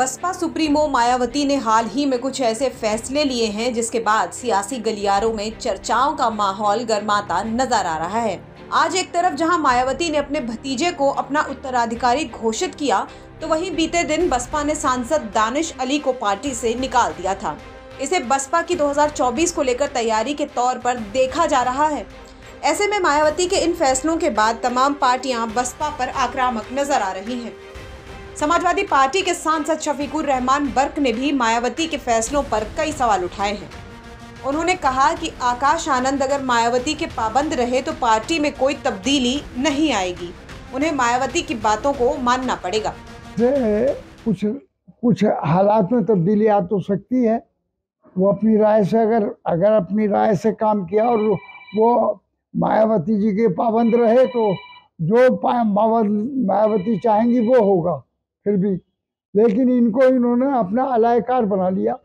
Baspa supremo Mayawati ने हाल ही में कुछ ऐसे फैसले लिए हैं जिसके बाद सियासी गलियारों में चर्चाओं का माहौल गर्माता नज़र आ रहा है। आज एक तरफ़ जहाँ मायावती ने अपने भतीजे को अपना उत्तराधिकारी घोषित किया तो वहीं बीते दिन बसपा ने सांसद दानिश अली को पार्टी से निकाल दिया था। इसे बसपा की 2024 को लेकर तैयारी के तौर पर देखा जा रहा है। ऐसे में मायावती के इन फैसलों के बाद तमाम पार्टियाँ बसपा पर आक्रामक नज़र आ रही हैं। समाजवादी पार्टी के सांसद शफीकुर रहमान बर्क ने भी मायावती के फैसलों पर कई सवाल उठाए हैं। उन्होंने कहा कि आकाश आनंद अगर मायावती के पाबंद रहे तो पार्टी में कोई तब्दीली नहीं आएगी। उन्हें मायावती की बातों को मानना पड़ेगा। कुछ कुछ हालात में तब्दीली आ तो सकती है। वो अपनी राय से अगर अगर अपनी राय से काम किया और वो मायावती जी के पाबंद रहे तो जो मायावती चाहेंगी वो होगा। फिर भी। लेकिन इनको इन्होंने अपना अलायकार बना लिया।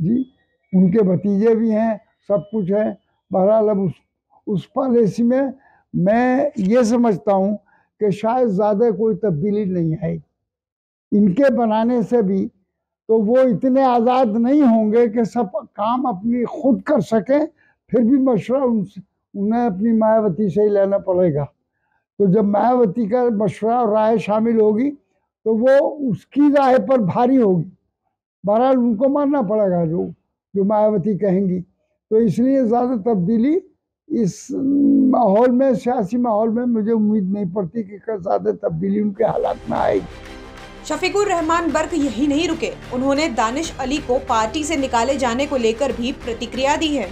जी, उनके भतीजे भी हैं, सब कुछ है। बहरहाल अब उस उस पॉलिसी में मैं ये समझता हूँ कि शायद ज़्यादा कोई तब्दीली नहीं आएगी। इनके बनाने से भी तो वो इतने आज़ाद नहीं होंगे कि सब काम अपनी खुद कर सकें, फिर भी मशवरा उनसे, उन्हें अपनी मायावती से ही लेना पड़ेगा। तो जब मायावती का मशवरा और राय शामिल होगी तो वो उसकी राय पर भारी होगी। बहरहाल उनको मानना पड़ेगा जो जो मायावती कहेंगी। तो इसलिए ज़्यादा तब्दीली इस माहौल में सियासी माहौल में मुझे उम्मीद नहीं पड़ती कि ज़्यादा तब्दीली उनके हालात में आएगी। शफीकुर रहमान बर्क यही नहीं रुके। उन्होंने दानिश अली को पार्टी से निकाले जाने को लेकर भी प्रतिक्रिया दी है।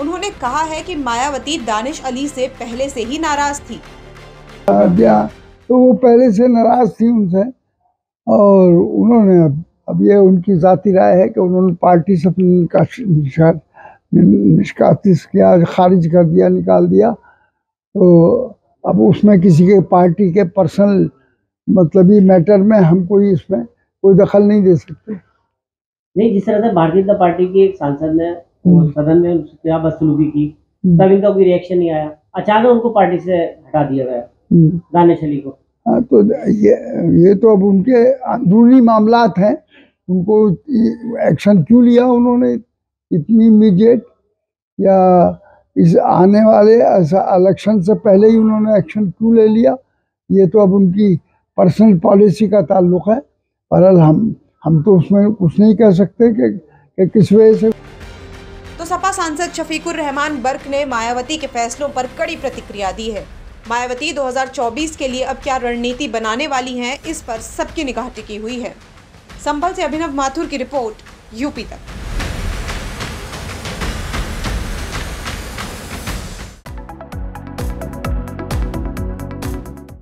उन्होंने कहा है कि मायावती दानिश अली से पहले से ही नाराज़ थी। तो वो पहले से नाराज़ थी उनसे। और उन्होंने अब ये उनकी ज़ाती राय है कि उन्होंने पार्टी से निष्कासित किया खारिज कर दिया निकाल दिया तो अब उसमें किसी के पार्टी के पर्सनल मतलबी मैटर में हम कोई इसमें कोई दखल नहीं दे सकते नहीं जिस तरह से भारतीय जनता पार्टी के एक सांसद ने हम्म। सदन में क्या बदसलूकी की हम्म। तब इनका कोई रिएक्शन नहीं आया अचानक उनको पार्टी से हटा दिया गया हम्म। दानिश अली को हाँ तो ये ये तो अब उनके अंदरूनी मामला हैं। उनको एक्शन क्यों लिया उन्होंने? इतनी इमीडिएट या इस आने वाले इलेक्शन से पहले ही उन्होंने एक्शन क्यों ले लिया? ये तो अब उनकी पर्सनल पॉलिसी का ताल्लुक है। पर हम हम तो उसमें कुछ नहीं कह सकते कि, कि किस वजह से। तो सपा सांसद शफीकुर रहमान बर्क ने मायावती के फैसलों पर कड़ी प्रतिक्रिया दी है। मायावती 2024 के लिए अब क्या रणनीति बनाने वाली हैं, इस पर सबकी निगाह टिकी हुई है। संभल से अभिनव माथुर की रिपोर्ट, यूपी तक।